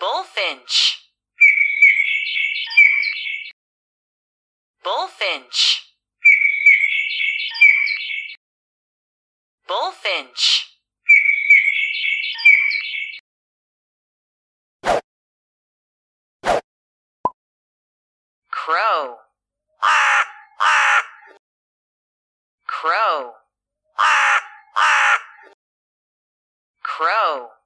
Bullfinch. Bullfinch. Bullfinch. Crow. Crow. Crow.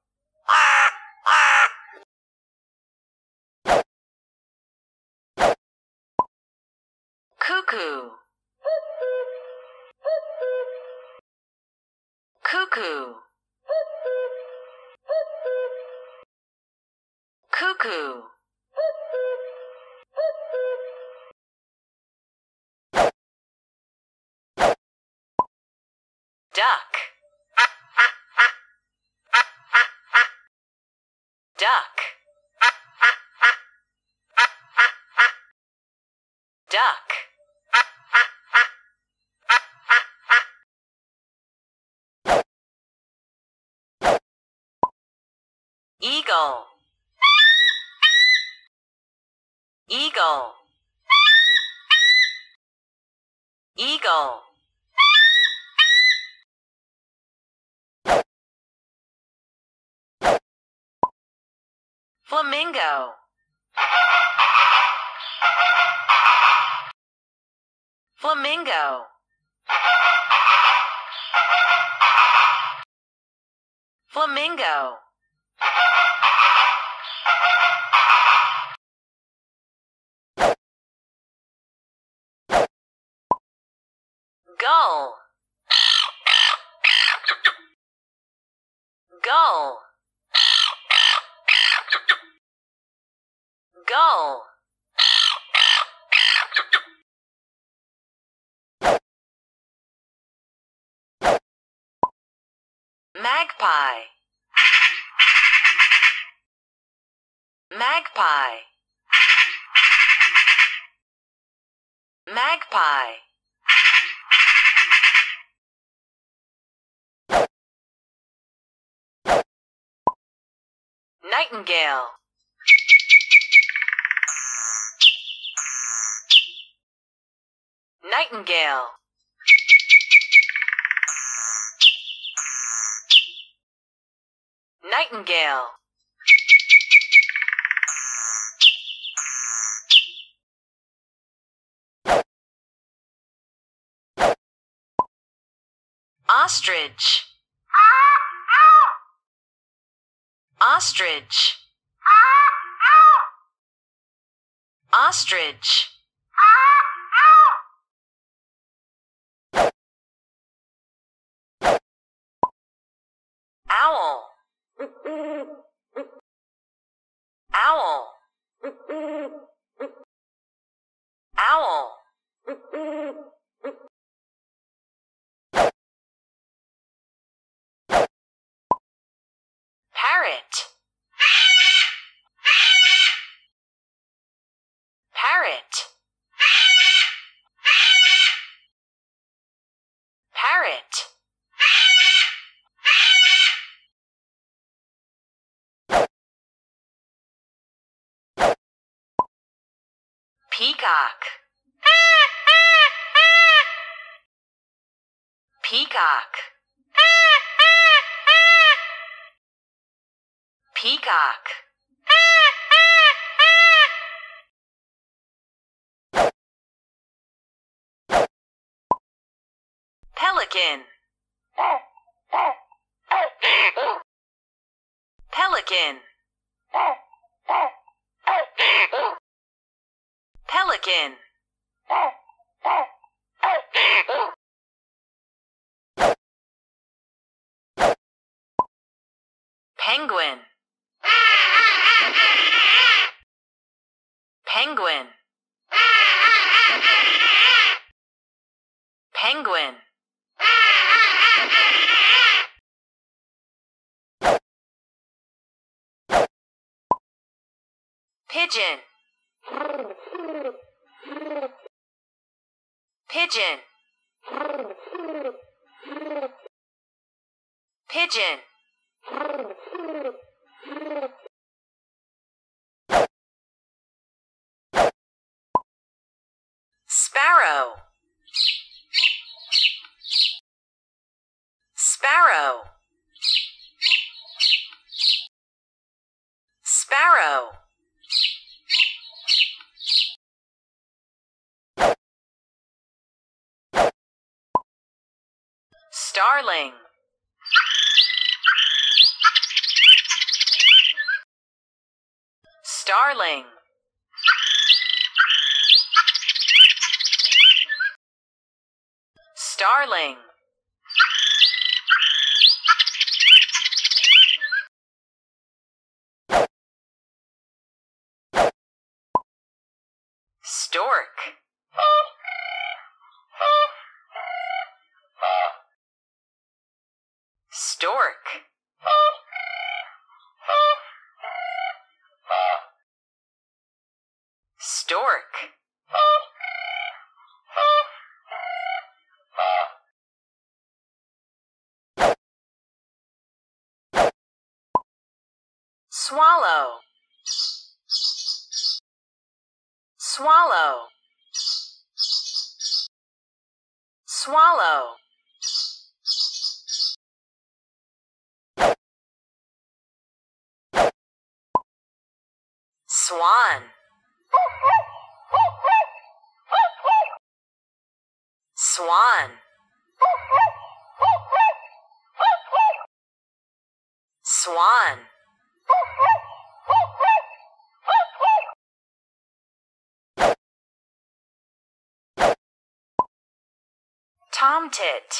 Cuckoo. Cuckoo. Cuckoo. Duck. Duck. Duck. Eagle. Eagle. Eagle. Flamingo. Flamingo. Flamingo. Gull. Gull. Gull. Magpie. Magpie. Magpie. Nightingale. Nightingale. Nightingale. Ostrich. Ostrich. Ostrich. Parrot. Parrot. Parrot. Peacock. Peacock. Peacock. Pelican. Pelican. Pelican. Penguin. Penguin. Penguin. Pigeon. Pigeon. Pigeon. Sparrow. Sparrow. Sparrow. Starling. Starling. Starling. Stork. Stork. Stork. Swallow. Swallow. Swallow. Swan. Swan. Swan. Tomtit.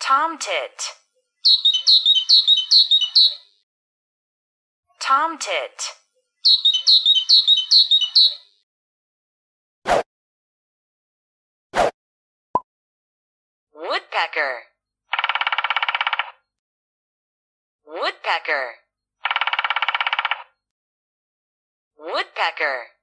Tomtit. Tomtit. Woodpecker. Woodpecker. Woodpecker.